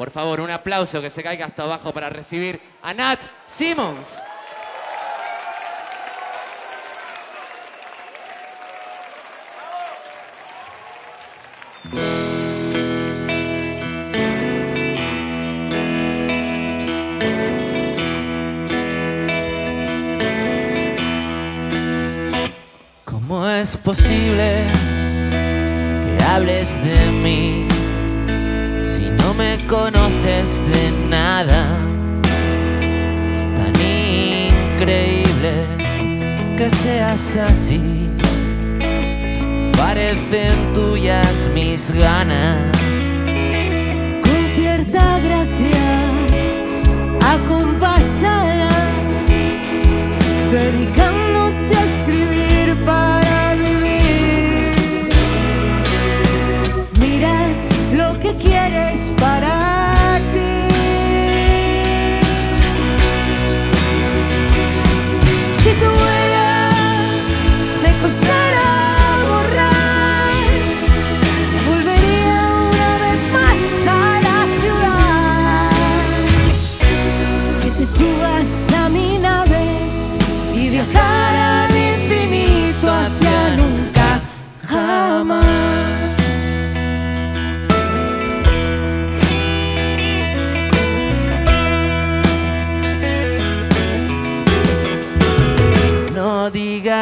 Por favor, un aplauso que se caiga hasta abajo para recibir a Nat Simmons. ¿Cómo es posible que hables de mí no me conoces de nada? Tan increíble que seas así. Parecen tuyas mis ganas.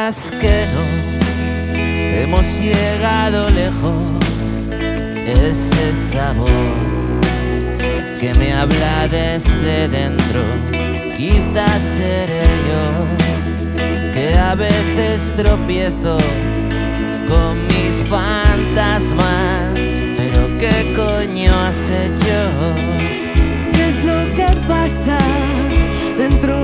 Que no, hemos llegado lejos. Ese sabor que me habla desde dentro, quizás seré yo, que a veces tropiezo con mis fantasmas. Pero ¿qué coño has hecho? ¿Qué es lo que pasa dentro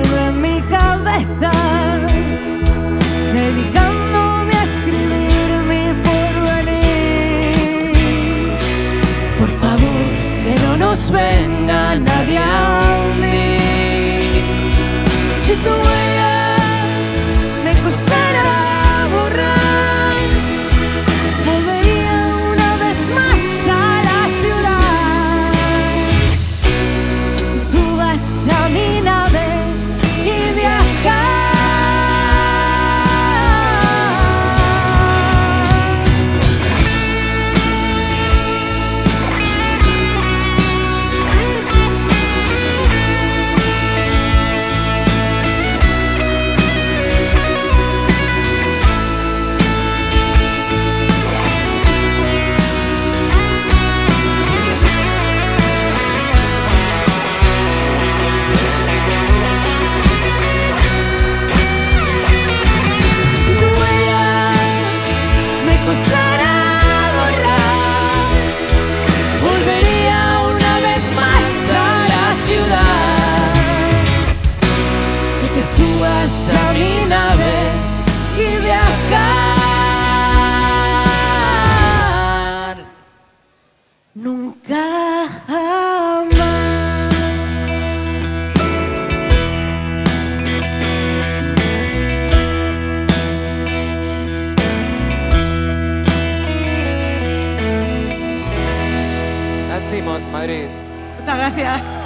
Muchas gracias.